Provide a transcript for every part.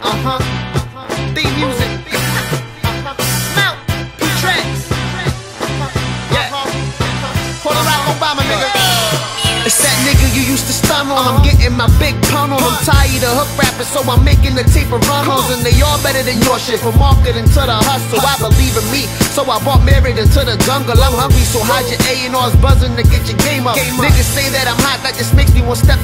Uh huh. Theme music. Uh-huh. Mount. PTrax. Yeah. Pull around Obama, nigga. It's that nigga you used to stun on. I'm getting my big pun on. I'm tired of hook rappers, so I'm making the tape of run-ons. And they all better than your shit. From marketing to the hustle, I believe in me. So I bought married into the jungle. I'm hungry, so hide your A&R's buzzing to get your game up. Niggas say that I'm hot, that just makes me want step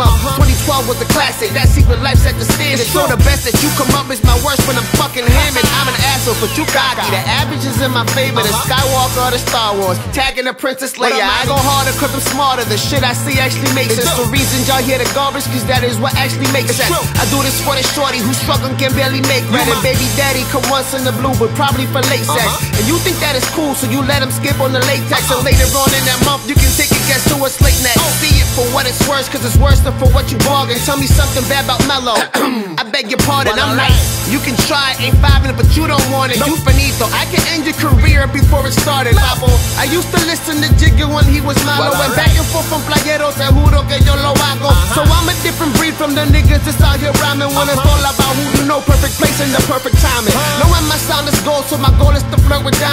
up. 2012 was the classic, that secret life set the standard. So the best that you come up is my worst when I'm fucking hammered. I'm an asshole, but you cocky. The average is in my favor, the Skywalker or the Star Wars. Tagging the Princess Leia. I go harder cause I'm smarter. The shit I see actually makes sense. The reason y'all hear the garbage, cause that is what actually makes sense. I do this for the shorty who's struggling can barely make rent. And baby daddy come once in the blue, but probably for late sex. And you think that is cool, so you let him skip on the latex. And later on in that month, you can take a guess to a slate next. See it for what it's worth, cause it's worse than for what you bargain. Tell me something bad about Melo. I beg your pardon, I'm nice. You can try, ain't five in it, but you don't want it. You finito. I can end your career before it started, Pablo. I used to listen to Jigga when he was Malo. And back and forth from Playero, te juro que yo lo hago. Uh-huh. So I'm a different breed from the niggas that's out here rhyming. When it's uh-huh. all about who you know, perfect place and the perfect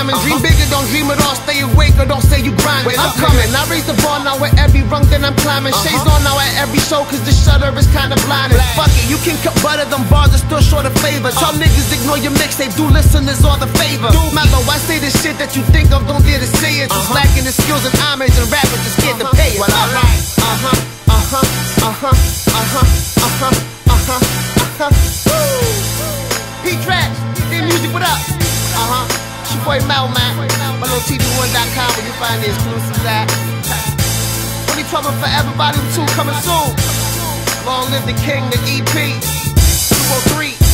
with diamonds. Dream bigger, don't dream it all. Stay awake or don't say you grinding. I'm coming. I raise the bar now with every rung that I'm climbing. Shades on now at every show, cause the shutter is kinda blinding. Fuck it, you can cut butter, them bars are still short of flavor. Tell niggas ignore your mixtape, do listeners all the favor. Melo, I say this shit that you think of, don't dare to say it. Just lacking the skills and homage, and rappers just scared to pay it. Alright, uh huh, uh huh, uh huh, uh huh, uh huh, uh huh, uh huh. PTrax, their music, what up? Boy Mel, man. MeloTV1.com where you find the exclusives at. 2012 and Forever Volume 2 coming soon. Long live the king, the EP. 203.